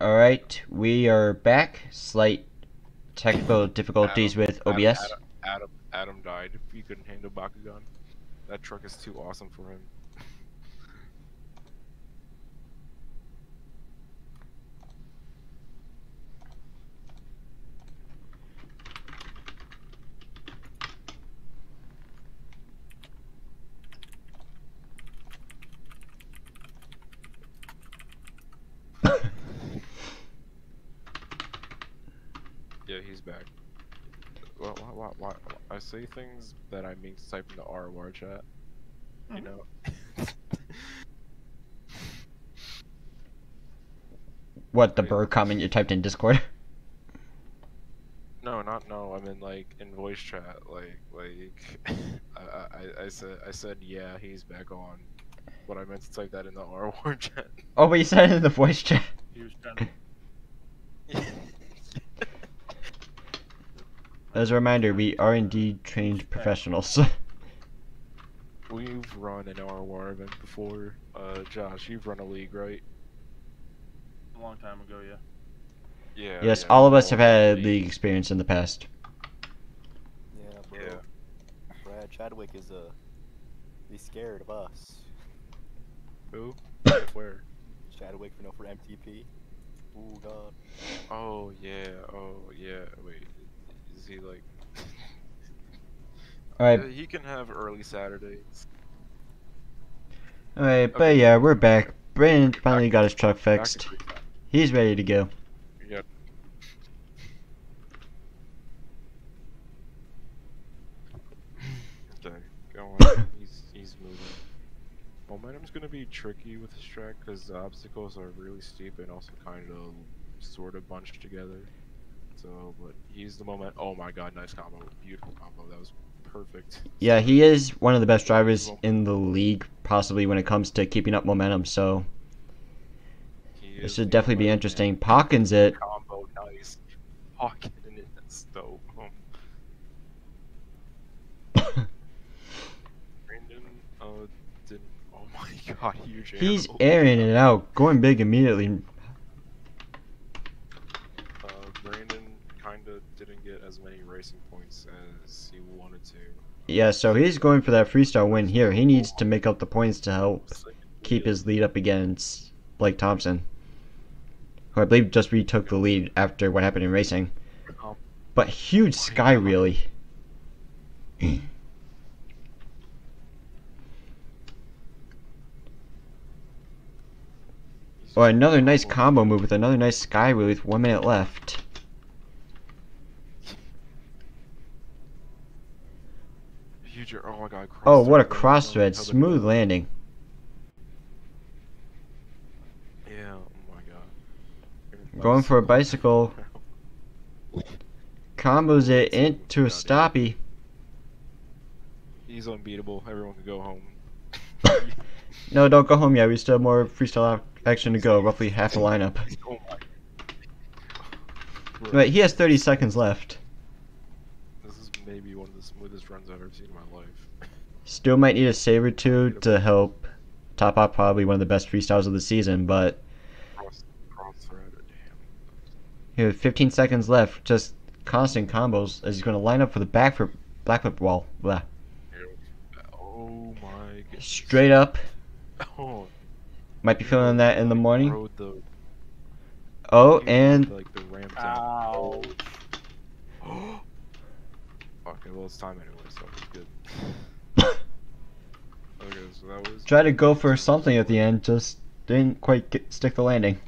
Alright, we are back. Slight technical difficulties Adam- with OBS. Adam, Adam, Adam died. He couldn't handle Bakugan. That truck is too awesome for him. Yeah, he's back. Why, why, why, why, I say things that I mean to type in the R war chat. You mm-hmm. know. What, the bird comment you typed in Discord? No, not no. I mean like in voice chat. Like like I, I I said I said yeah he's back on, but I meant to type that in the R war chat. Oh, but you said it in the voice chat. He was trying to. As a reminder, we are indeed trained professionals. We've run an R war event before. Uh, Josh, you've run a league, right? A long time ago, yeah. Yeah. yes, yeah, all of us have run a had league experience in the past. Yeah, bro. Yeah. Brad Chadwick is uh, he's scared of us. Who? Where? Chadwick, you know, for MTP. Ooh, God. Oh yeah. Oh yeah. Wait. Is he like? Alright, Uh, He can have early Saturdays. alright, but yeah, we're back. Brandon finally Back- got his truck fixed. He's ready to go. Yep. Okay, go on. he's he's moving. Momentum's gonna be tricky with this track because the obstacles are really steep and also kind of sort of bunched together. So, but he's the moment. Oh my god, nice combo, beautiful combo. That was perfect. Yeah, he is one of the best drivers in the league, possibly when it comes to keeping up momentum, so this should definitely be interesting. man. Pockins it. Combo, nice. Pocket in it, that's dope. Um, Brandon, uh, didn't. Oh my god, huge. He's airing it out, going big immediately. Uh, Brandon kinda didn't get as many racing points as he wanted to. Yeah, so he's going for that freestyle win here. He needs to make up the points to help keep his lead up against Blake Thompson, who I believe just retook the lead after what happened in racing. Um, But huge sky really. Oh, another nice combo. combo move with another nice sky wheel with one minute left. Oh my god. Oh, what a cross uh, thread. Smooth landing. Yeah, oh my god. Going for a bicycle. Combos it into a stoppy. He's unbeatable. Everyone can go home. No, don't go home yet. We still have more freestyle ac- action to go. Roughly half the lineup. oh Wait, he has 30 seconds left. This is maybe one of the smoothest runs I've ever seen in my life. Still might need a saber tooth to help top off probably one of the best freestyles of the season, but Cross, cross here 15 seconds left. Just constant combos as he's going to line up for the back for backflip wall. Blah. Oh my god. Straight up. Oh, Might be feeling that in the morning. Oh, and like the ramp Ow. down. okay, well it's time anyway, so it's good. Okay, so that was. try to go for something at the end. Just didn't quite get, stick the landing.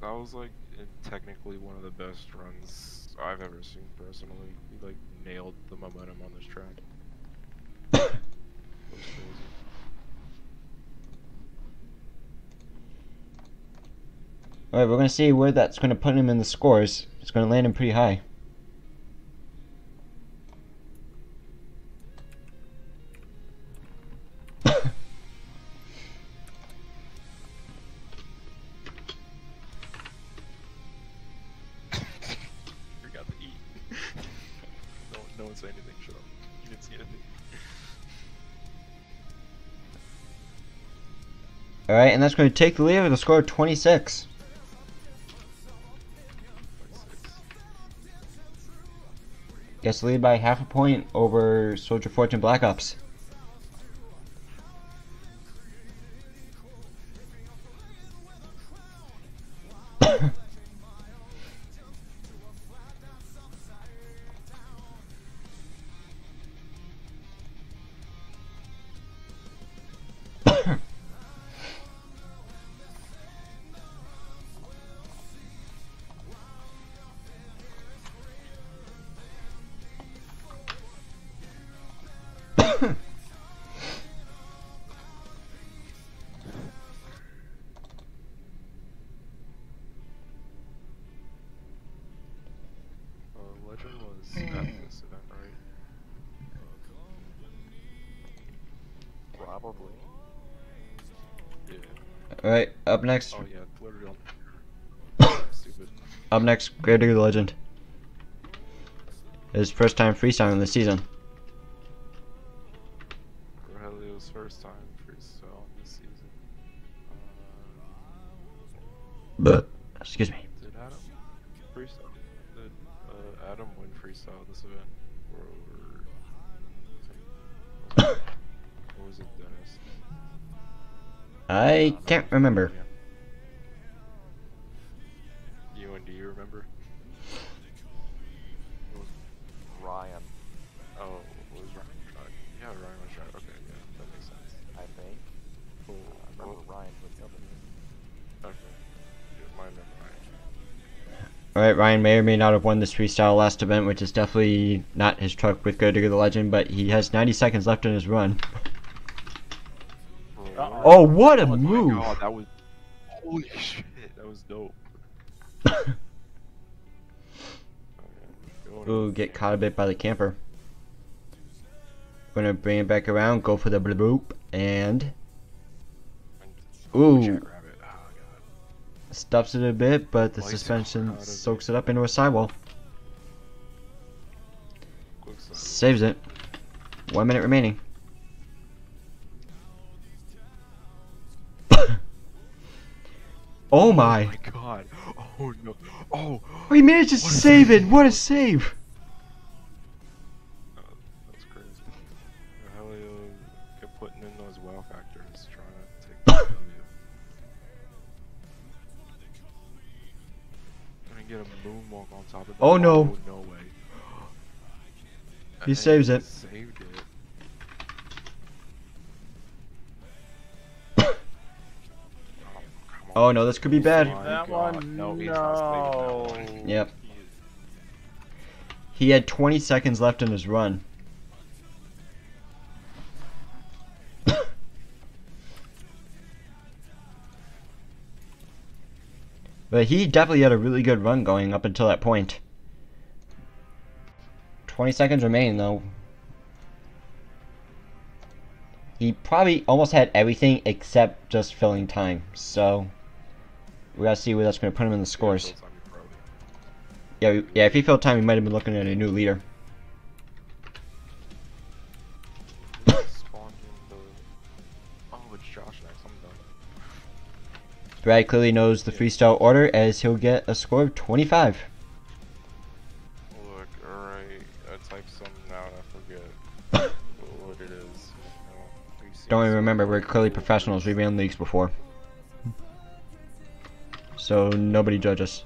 That was like technically one of the best runs I've ever seen personally. He like nailed the momentum on this track. That was crazy. Alright, we're going to see where that's going to put him in the scores. It's going to land him pretty high. That's going to take the lead with a score of 26. 26. Gets the lead by half a point over Soldier Fortune Black Ops. Right, up next, Oh yeah, literally on. Stupid. up next, Grave Digger the Legend. His first time freestyling this season. Remember. You and do you remember? Ryan, Oh, was Ryan trying? Yeah, Ryan was trying. Okay, yeah, that makes sense. I think. Cool. I remember Well, Ryan was telling me. Okay. Yeah, mine never Ryan. Alright, Ryan may or may not have won this freestyle last event, which is definitely not his truck with Grave Digger the Legend, but he has 90 seconds left in his run. Bro, Uh-oh. what- Oh, what a Oh move! God, that was holy shit. That was dope. Ooh, get caught a bit by the camper. Gonna bring it back around, go for the bloop, bloop, and Ooh. Oh, God. stuffs it a bit, but the suspension soaks it. it up into a sidewall. Saves it. One minute remaining. Oh my! Oh my god. Oh no. Oh. Oh, he manages to save it! What a save! Oh, that's crazy. Helio kept putting in those wow factors trying to take. Gonna get a moonwalk on top of the Oh, no. no way. He saves it. Saved Oh no, this could be bad. That one, No, he's not saving that one. Yep. He had 20 seconds left in his run. but he definitely had a really good run going up until that point. 20 seconds remain though. He probably almost had everything except just filling time. So we gotta see where that's gonna put him in the scores. Full-time, he probably- Yeah, we- yeah. If he filled time, he might have been looking at a new leader. in. Oh, it's Josh next. I'm done. Brad clearly knows the freestyle order as he'll get a score of 25. Look, alright. I typed something out. I forget what it is. Don't even remember, we're clearly professionals. We videos. ran leagues before. So nobody judge us.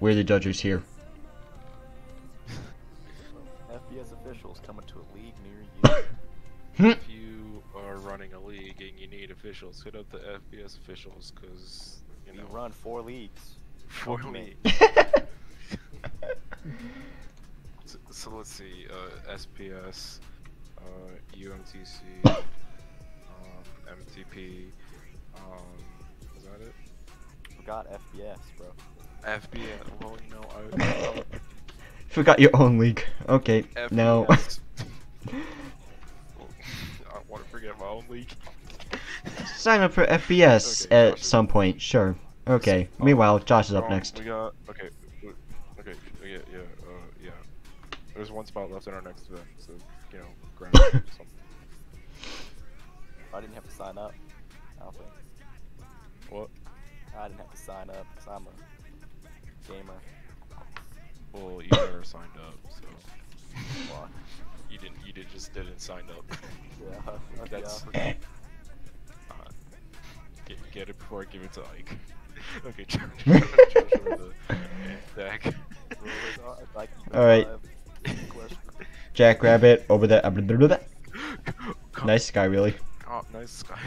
We're the judges here. FBS officials coming to a league near you. If you are running a league and you need officials, hit up the FBS officials, cause you we know. run four leagues. For Come me. So, so let's see. Uh, SPS, uh, UMTC, um, MTP. Um, is that it? Forgot FBS, bro. FBS. Well, you know, I. Forgot your own league. Okay, FBS. now. I want to forget my own league. Sign up for FBS Okay, at Josh. some point, sure. Okay, Oh, meanwhile, Josh is up Um, next. We got okay, okay, yeah, yeah, uh, yeah. There's one spot left in our next event, so you know, grab something. I didn't have to sign up. I. What? I didn't have to sign up because I'm a gamer. Well, you never signed up, so Fuck. you didn't. You did just didn't sign up. Yeah. That's- I forgot. Uh, get, get it before I give it to Ike. okay, charge, charge, charge the deck. Rulers are- like, you All right. have question. Jackrabbit over there. Nice sky, really. Oh, nice sky,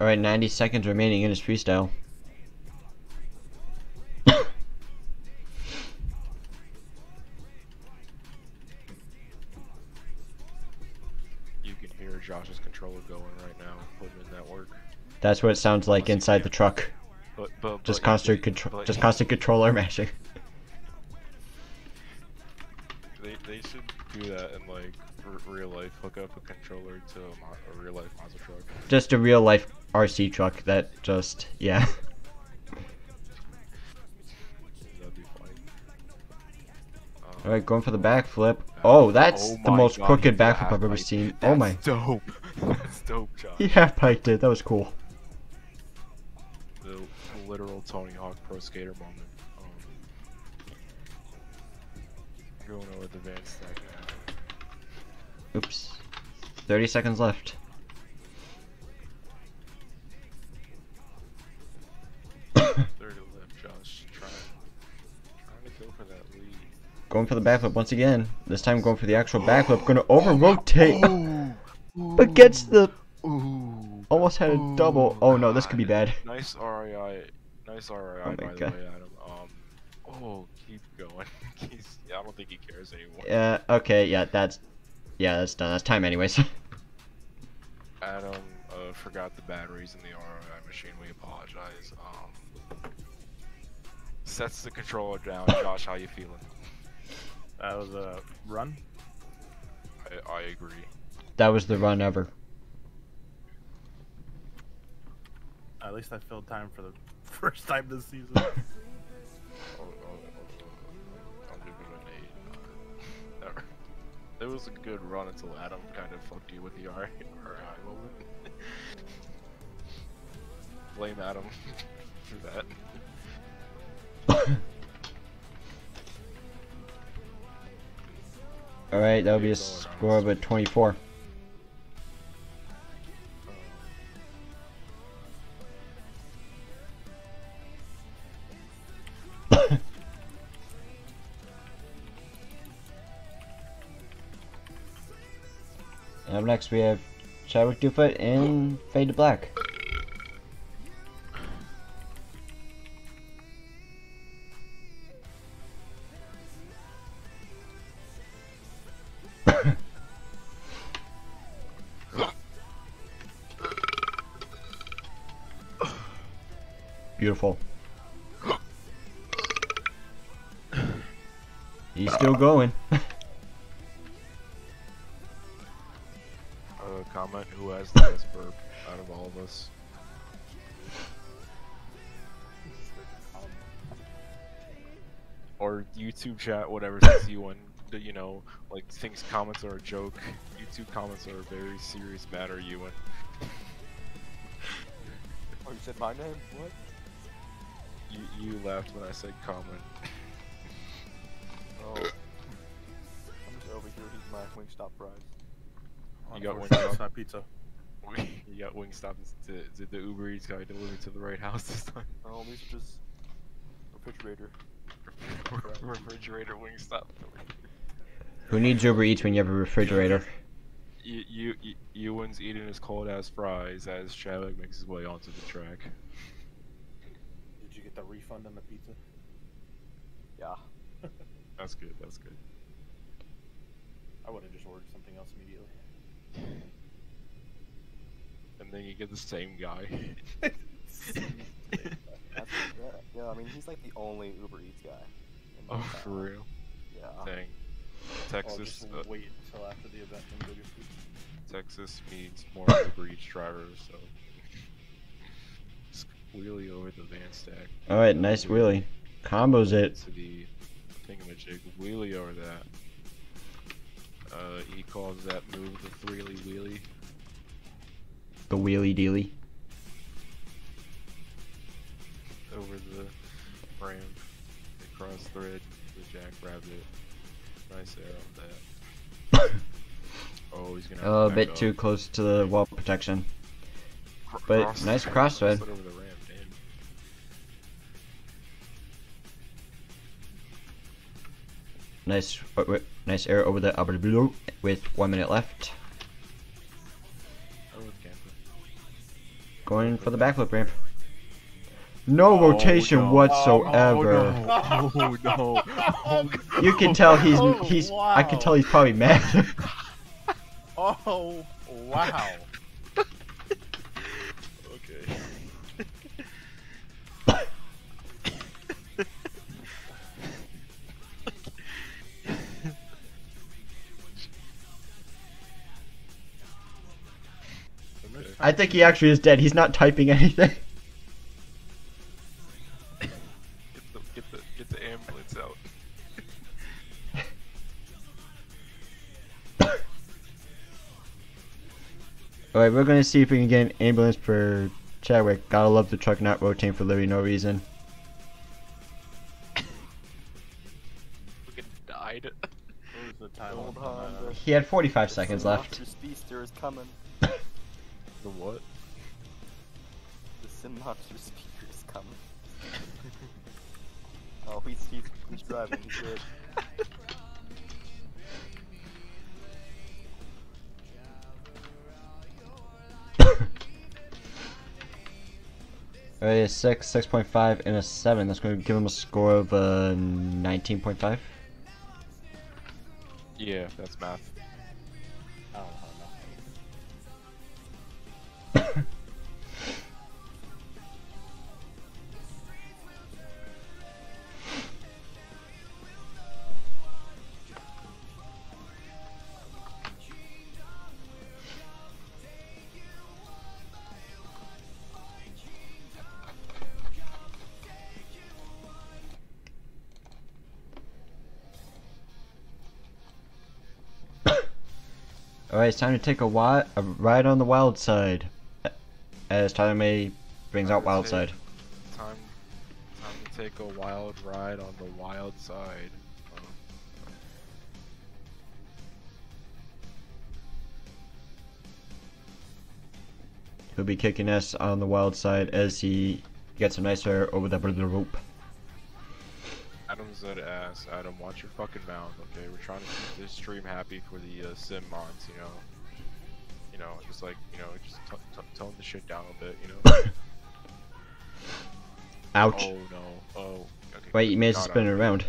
Alright, 90 seconds remaining in his freestyle. you can hear Josh's controller going right now, putting in that work. That's what it sounds like inside the truck. But but Just but- constant control, just constant controller mashing. They they should do that in like r- real life. Hook up a controller to a, mo- a real life monster truck. Just a real life RC truck that just, yeah. That'd be funny. Alright, going for the backflip. Oh, that's oh the most God, crooked backflip I've ever seen. Oh my. Dope. That's dope, Josh. He half piked it. That was cool. The literal Tony Hawk Pro Skater moment. Um, going over the van stack now. Oops. 30 seconds left. Going for the backflip once again. This time going for the actual backflip. Gonna over rotate. but gets the. Ooh. Almost had a double. Oh no, this could be bad. Nice RAI. Nice RAI, Oh my by the God. way, Adam. Um, oh, keep going. He's, I don't think he cares anymore. Yeah, okay, yeah, that's. Yeah, that's done. That's time, anyways. Adam uh, forgot the batteries in the ROI machine. We apologize. Um, sets the controller down. Josh, how you feeling? That was a run. I, I agree. that was the run ever. At least I filled time for the first time this season. I'll give it an eight. Uh, It was a good run until Adam kind of fucked you with the RI moment. Blame Adam for that. Alright, that'll be a score of a 24. And up next we have Chadwick Deerfoot and Fade to Black. Comment who has the best burp out of all of us. Or YouTube chat, whatever you and you know, like thinks comments are a joke. YouTube comments are a very serious matter, you and Oh, you said my name? What? you, you laughed when I said comment. Oh. I'm just over here eating my Wingstop fries. You got Unfortunately, one pizza. you got Wingstop. Did, did the Uber Eats guy deliver to the right house this time? Oh, these are just refrigerator. Refrigerator Wingstop. Who needs Uber Eats when you have a refrigerator? You, you, you, Ewan's eating his cold ass fries as Chadwick makes his way onto the track. Did you get the refund on the pizza? Yeah. That's good. That's good. I would have just ordered something else immediately. And then you get the same guy. That's, yeah, yeah, I mean, he's like the only Uber Eats guy. oh, town. for real. Yeah. Dang. I'll Texas, just uh, wait until after the event and go get food. Texas needs more Uber Eats drivers. So just wheelie over the van stack. Alright, nice wheelie. Combos it. to the jig wheelie over that. Uh, he calls that move the threely wheelie. The wheelie dealy. over the ramp, across thread, the jackrabbit. Nice arrow on that. oh, he's gonna. have Oh, to a bit back too close to the wall protection. Cr- but cross- nice cross cross thread. Nice, nice arrow over the upper blue with one minute left. Oh, with camper. Going for the backflip ramp. No oh, rotation no. whatsoever. Oh no! Oh no! You can tell he's Oh, he's. I can tell he's probably mad. Oh, wow. Okay. Think he actually is dead. He's not typing anything. Get the get the get the ambulance out. Alright, we're gonna see if we can get an ambulance for Chadwick. Gotta love the truck not rotating for literally no reason. Died. What was the time Hold on on, that? the- He had 45 seconds the left. The what? The Sim Monster Speeder is coming. oh, he's, he's, he's driving. He's good. Alright, a 6, 6.5, and a 7. That's gonna give him a score of uh, 19.5. Yeah, that's math. Alright, it's time to take a, wi- a ride on the wild side. As Tyler May brings out wild side. Time, time to take a wild ride on the wild side. He'll be kicking us on the wild side as he gets a nice air over the the rope. That ass. Adam, watch your fucking mouth, okay? We're trying to keep this stream happy for the uh, sim mods, you know. You know, just like you know, just t- t- tone the shit down a bit, you know. Ouch. Oh no. Oh. Okay. Wait, you to God, spin it around.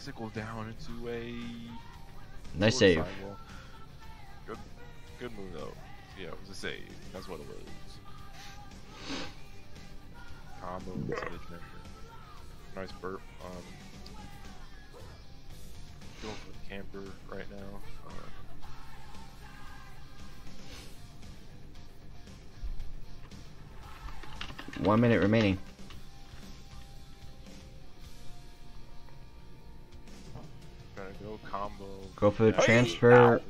Bicycle down into a. Nice save. sidewall. Good, good move though. Yeah, it was a save. That's what it was. Combo into the jackrabbit. Nice burp. Um, going for the camper right now. Uh, One minute remaining. Combo. Go for the Hey! transfer.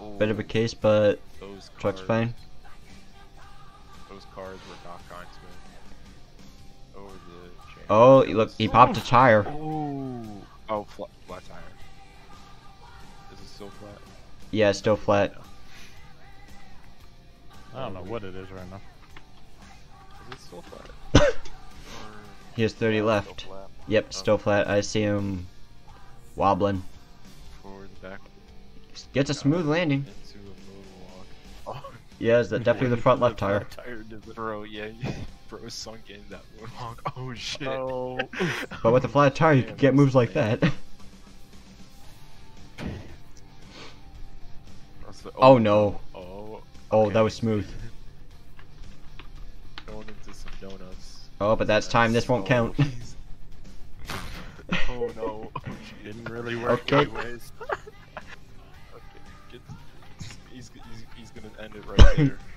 Ow. Bit of a case, but Those truck's fine. Those cards were not kind to me. Over the chain. Oh, look, he popped a tire. Oh, oh, flat, flat tire. Is it still flat? Yeah, it's still flat. I don't know what it is right now. Is it still flat? He has 30 Yeah, left. still flat. Yep, still flat. I see him wobbling. Forward, back, Gets a smooth landing. into a moonwalk. Oh, Yeah, it's the, definitely the front left tire. Tire did bro, yeah, bro, sunk in that moonwalk. Oh shit. Oh. But with a flat tire, you Damn, can get moves like that. The- Oh, no. Oh. Oh, that was smooth. Going into some donuts. Oh, but that's time. This won't oh, count. Oh, Oh no. Oh, Didn't really work Okay. anyways. end it right there.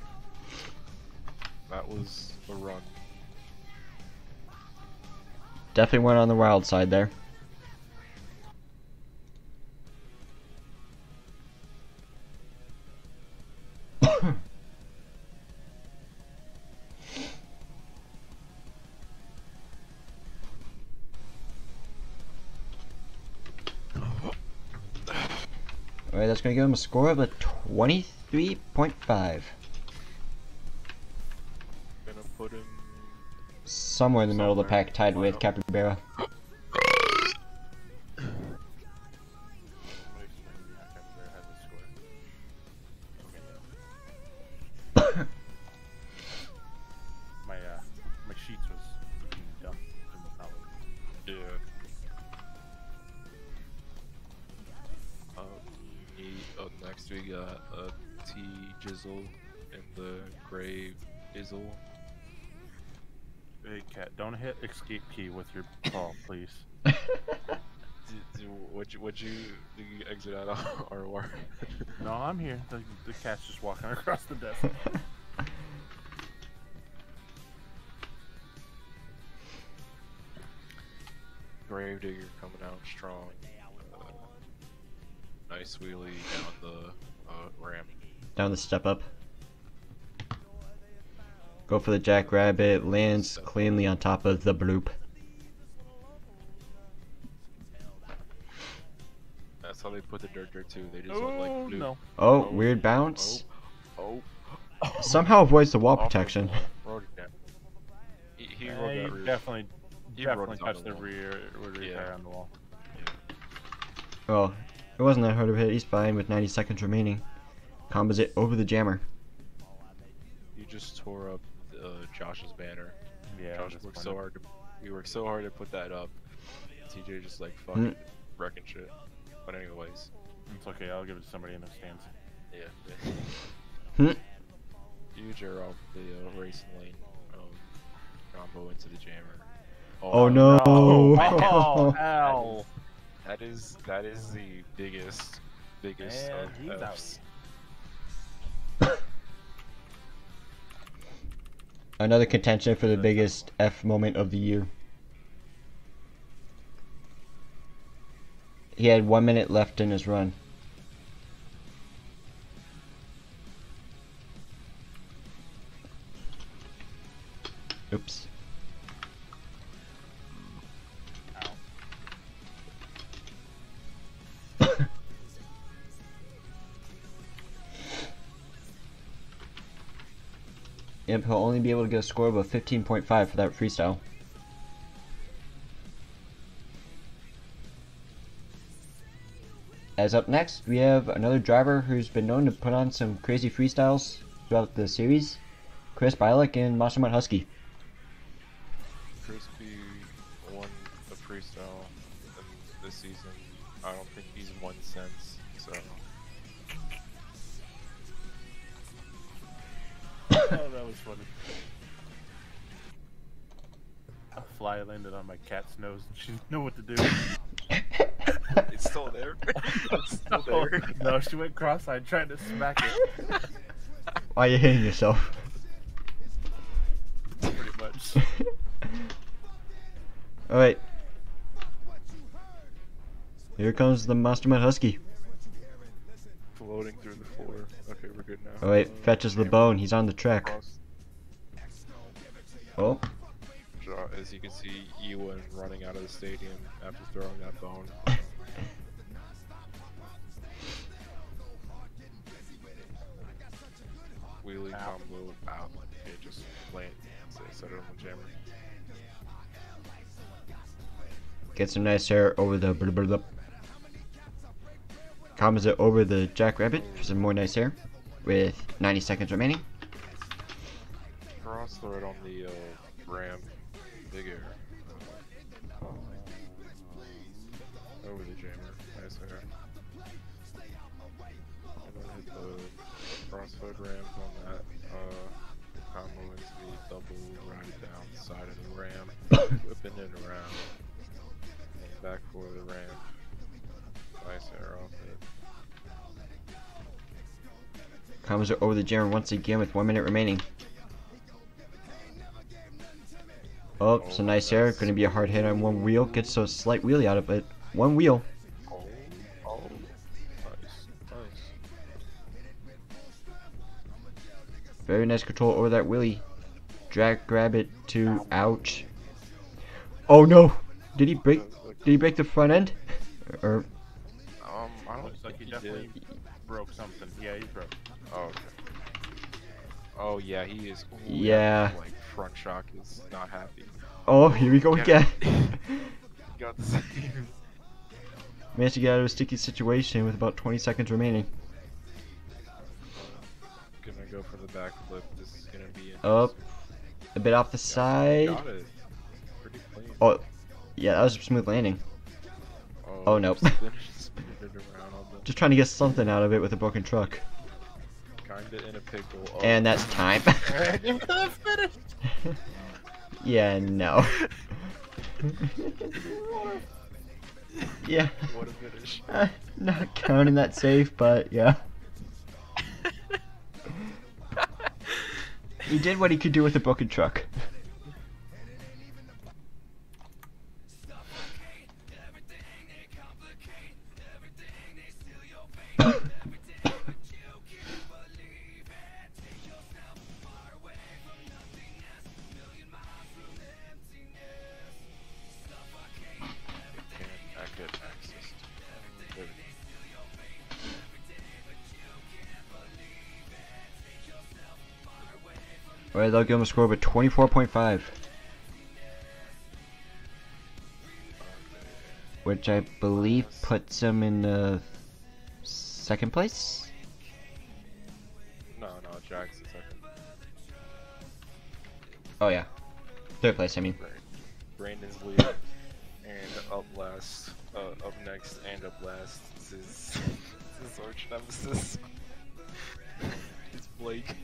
That was a run. Definitely went on the wild side there. Alright, that's going to give him a score of a 23. 3.5. Somewhere in the middle of the pack, tied with Capybara. Izzle. Hey cat, don't hit escape key with your paw, please. Did, did, what'd you, what'd you, did you exit out of ROR? No, I'm here. The, the cat's just walking across the desk. Gravedigger coming out strong. Uh, nice wheelie down the uh, ramp. Down the step up. Go for the jackrabbit, lands cleanly on top of the bloop. That's how they put the dirt dirt too. They just look like oh blue. no! Oh, Oh, weird bounce. Oh, oh, oh. Somehow avoids the wall Off protection. wall. Rode it down. He, he rode you that definitely, He definitely it touched the the rear, rear Yeah. tire on the wall. Well, it wasn't that hard of a hit. He's fine with 90 seconds remaining. Combos it over the jammer. You just tore up Josh's banner. Yeah, Josh worked funny. so hard to. We worked so hard to put that up. TJ just like Mm. fucking wrecking shit. But anyways, It's okay. I'll give it to somebody in the stands. yeah. Hmm. Huge error off the uh, racing lane. Um, combo into the jammer. Oh no! Oh, ow! That is that is the biggest biggest And of he's out. Fs. Another contention for the biggest F moment of the year. He had one minute left in his run. Oops. Yep, he'll only be able to get a score of a 15.5 for that freestyle. As up next, we have another driver who's been known to put on some crazy freestyles throughout the series, Chris Bialek and Monster Mutt Husky. Crispy won the freestyle this season. I don't think he's won since. That was funny. A fly landed on my cat's nose, and she didn't know what to do. it's still there. it's still no, there. no, she went cross-eyed trying to smack it. Why are you hitting yourself? Pretty much. Alright. Here comes the Monster Mutt Husky. Good now. Alright, Uh, fetches the bone. He's on the track. Oh, As you can see, Ewan running out of the stadium after throwing that bone. Wheelie Ow. combo out. Okay, just land. Say, set it on the jammer. gets some nice hair over the blah, blah, blah. Combos it over the Jackrabbit for some more nice air with 90 seconds remaining. Cross it on the uh, ramp. Big air. Uh, over the jammer. Nice air. And then hit the crossfoot ramp on that. Uh, combo into the double ride down the side of the ramp. Comes over the jammer once again with one minute remaining. Oh, it's a Oh, nice air. that's- Going to be a hard hit on one wheel. Gets a slight wheelie out of it. One wheel. Oh, oh, nice, nice. Very nice control over that wheelie. Drag, grab it to. Ouch. Oh no! Did he break? Did he break the front end? Or Um, I don't Looks like think he he definitely did. broke something. Yeah, he broke. Oh, okay. Oh yeah, he is. ooh, Yeah. Like front shock is not happy. oh, here we go again. Got the same. Managed to get out of a sticky situation with about 20 seconds remaining. Gonna go for the backflip. This is gonna be Up, a bit off the side. Got it. Pretty clean. Oh, yeah, that was a smooth landing. oh, oh nope. Spinning, spinning it around on the Just trying to get something out of it with a broken truck. Kinda in a pickle. Oh. And that's time. yeah, no. yeah. what a finish. Uh, not counting that safe, but yeah. he did what he could do with a broken truck. They'll give him a score of a 24.5. Which I believe puts him in the second place? No, no, Jack's the second. Oh yeah. Third place, I mean. Brandon's lead. and up last. Uh, up next and up last is his arch nemesis. it's Blake.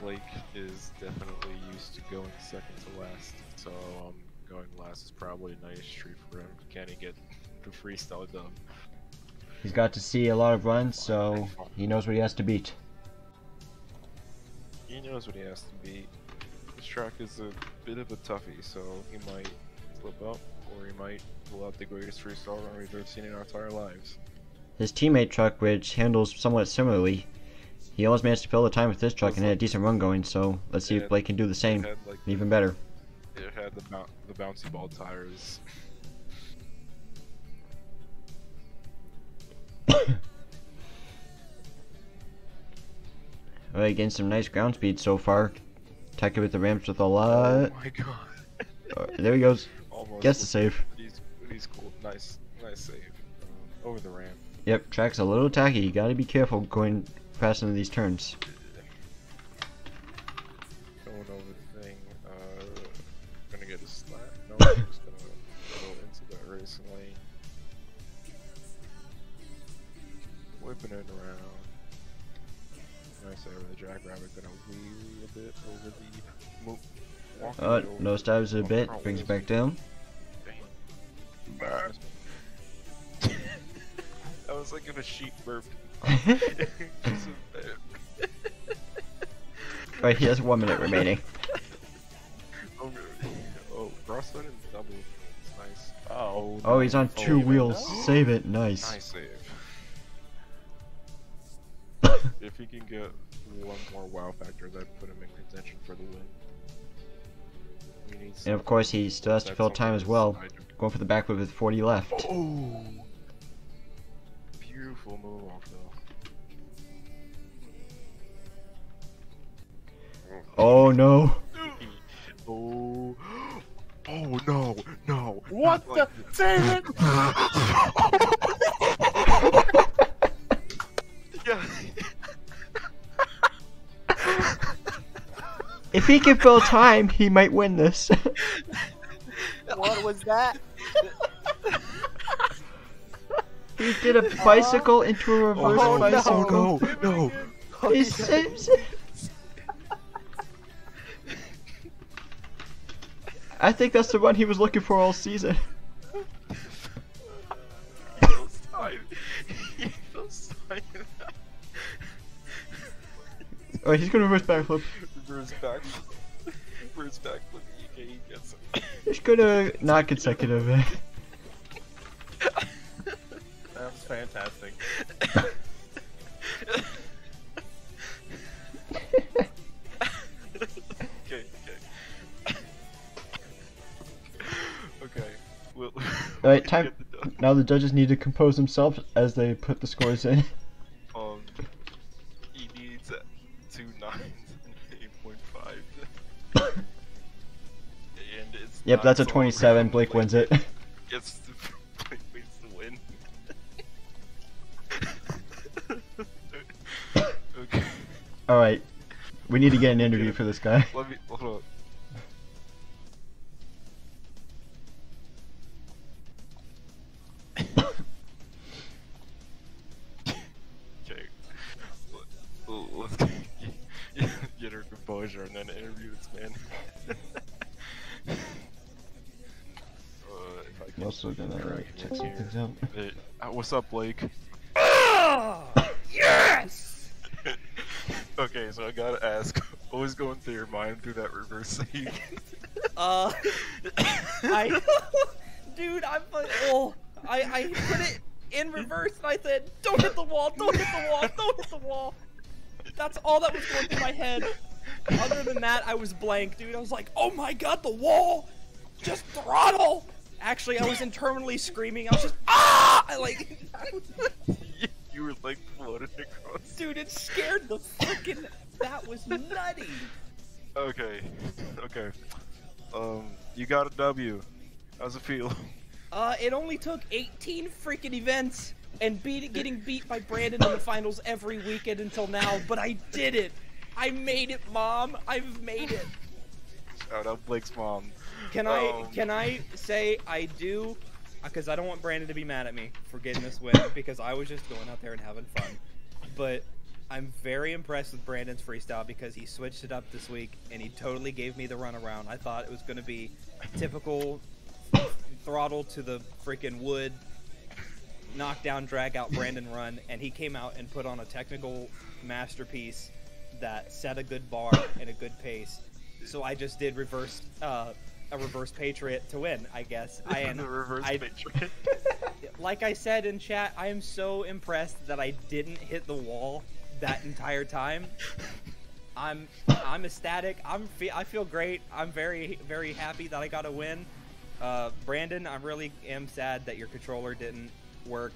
Blake is definitely used to going second to last, so um, going last is probably a nice treat for him. Can he get the freestyle done? He's got to see a lot of runs, so he knows what he has to beat. He knows what he has to beat. This track is a bit of a toughie, so he might flip up, or he might pull out the greatest freestyle run we've ever seen in our entire lives. His teammate truck, which handles somewhat similarly, he almost managed to fill the time with this truck and had a decent run going, so let's see if Blake can do the same, had like and even better. it had the the bouncy ball tires. Alright, getting some nice ground speed so far. Attacking with the ramps with a lot. oh my god! Uh, there he goes. Almost. Gets the save. He's he's cool. Nice, nice save. Um, over the ramp. Yep, track's a little tacky. You gotta be careful going fast into these turns. Going over the thing. Uh, gonna get a slap. No, I'm just gonna go into that racing lane. Whipping it around. Nice over the jackrabbit. Gonna wheel a bit over the. Mo- walking Uh, nose dives a bit, brings it back down. That was like if a sheep burped. Just Right, he has one minute remaining. oh, oh, crossfit and double. It's nice. Oh. Oh, he's on two oh, wheels. though- Save it. Nice. Nice save. if he can get one more wow factor, that'd put him in contention for the win. And of course, he still has to fill time as well. Going for the back with 40 left. Oh, beautiful move off though. Oh no. Oh, oh no, no! What the? like- Save it! If he can fill time, he might win this. What was that? he did a bicycle into a reverse Oh, no. bicycle. no, no! He saves it. I think that's the run he was looking for all season. Feels time. He feels time. Alright, he's gonna reverse backflip. Reverse back. Reverse back with EK he gets it. He's gonna not consecutive. Eh? Now the judges need to compose themselves as they put the scores in. Um, he needs two nines and eight point five. and it's Yep, that's a 27. round, Blake like, wins it. Gets to, Blake wins to win. okay, Alright. We need to get an interview for this guy. let me hold up. What's up, Blake? yes! okay, so I gotta ask, what was going through your mind through that reverse save? Uh, I, dude, I'm like, oh, I, I put it in reverse and I said, don't hit the wall, don't hit the wall, don't hit the wall. That's all that was going through my head. Other than that, I was blank, dude. I was like, oh my god, the wall! Just throttle! Actually, I was internally screaming. I was just, ah! I like, you were like floating across. dude, it scared the fucking, that was nutty. Okay, okay. Um, you got a W. How's it feel? Uh, it only took 18 freaking events and beat getting beat by Brandon in the finals every weekend until now, but I did it. I made it, mom. I've made it. Shout out Blake's mom. Can I Um, can I say I do? Because I don't want Brandon to be mad at me for getting this win because I was just going out there and having fun. But I'm very impressed with Brandon's freestyle because he switched it up this week and he totally gave me the runaround. I thought it was going to be typical throttle to the freaking wood, knockdown, drag out Brandon run, and he came out and put on a technical masterpiece that set a good bar and a good pace. So I just did reverse uh, a reverse patriot to win, I guess. I the reverse I, patriot. like I said in chat, I am so impressed that I didn't hit the wall that entire time. I'm I'm ecstatic. I'm fe- I feel great. I'm very very happy that I got a win. Uh, Brandon, I really am sad that your controller didn't work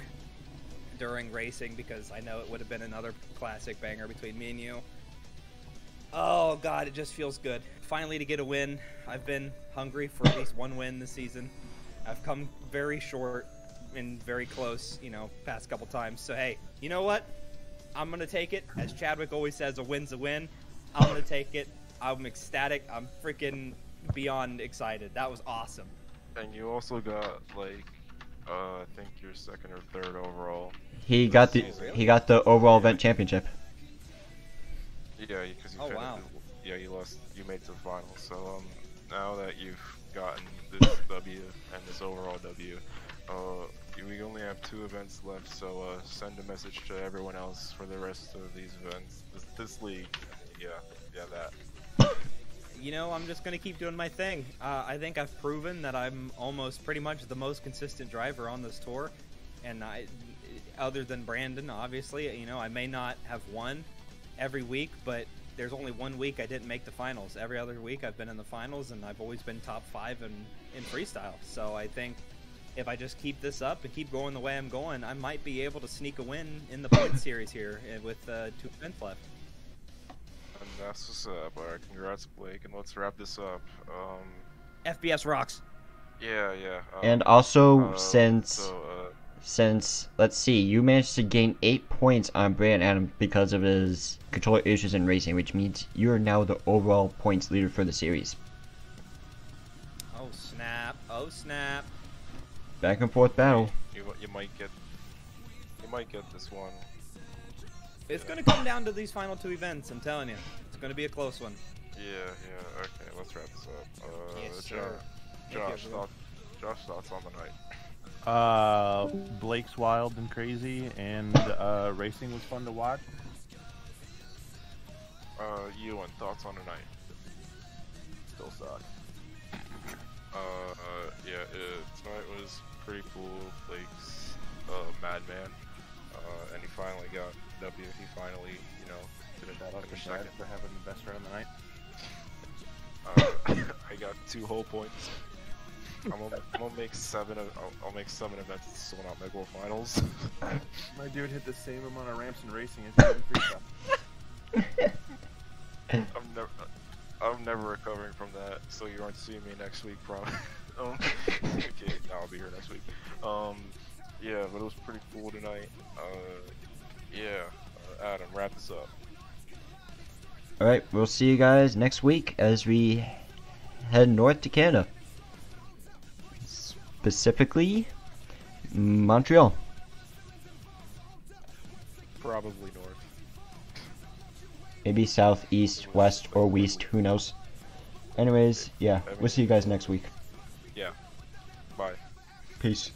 during racing because I know it would have been another classic banger between me and you. Oh god, it just feels good. Finally to get a win. I've been hungry for at least one win this season. I've come very short and very close, you know, past couple times. So hey, you know what? I'm gonna take it. As Chadwick always says, a win's a win. I'm gonna take it. I'm ecstatic. I'm freaking beyond excited. That was awesome. and you also got like, uh, I think you're second or third overall. He got the he got the overall event championship. Yeah, because you Oh, wow. it- yeah, you lost. You made it to the finals. So um, now that you've gotten this W and this overall W, uh, we only have two events left. So uh, send a message to everyone else for the rest of these events. This, this league, yeah, yeah, that. You know, I'm just gonna keep doing my thing. Uh, I think I've proven that I'm almost pretty much the most consistent driver on this tour, and I, other than Brandon, obviously, you know, I may not have won every week, but there's only one week I didn't make the finals. Every other week I've been in the finals, and I've always been top five in in freestyle. So I think if I just keep this up and keep going the way I'm going, I might be able to sneak a win in the point series here uh, with uh, two events left. And that's what's up. Alright, congrats, Blake, and let's wrap this up. Um, FBS rocks. yeah, yeah. Um, And also uh, since so, uh, since let's see, you managed to gain eight points on Brandon Adam because of his controller issues in racing, which means you are now the overall points leader for the series. Oh snap! Oh snap! Back and forth battle. you you might get you might get this one. It's gonna come down to these final two events. I'm telling you, it's gonna be a close one. Yeah, yeah. Okay, let's wrap this up. Uh, Yes, John, sir. Josh, thought, Josh, thoughts on the night. Uh, Blake's wild and crazy, and uh, racing was fun to watch. Uh, and thoughts on the night. Still suck. Uh, uh yeah, uh, tonight was pretty cool. Blake's uh, madman, uh, and he finally got W. He finally, you know, did Shout out to finished Brad second. for having the best run of the night. Uh, I got two whole points. I'm gonna, I'm gonna make seven. Of, I'll, I'll make seven events to sort out my goal finals. My dude hit the same amount of ramps in racing as he did in freestyle. I'm never, I'm never recovering from that. So you aren't seeing me next week, probably. um, okay, no, I'll be here next week. Um, yeah, but it was pretty cool tonight. Uh, yeah, uh, Adam, wrap this up. Alright, we'll see you guys next week as we head north to Canada. Specifically, Montreal. Probably north. Maybe south, east, west, or west, who knows. Anyways, yeah, we'll see you guys next week. Yeah. Bye. Peace.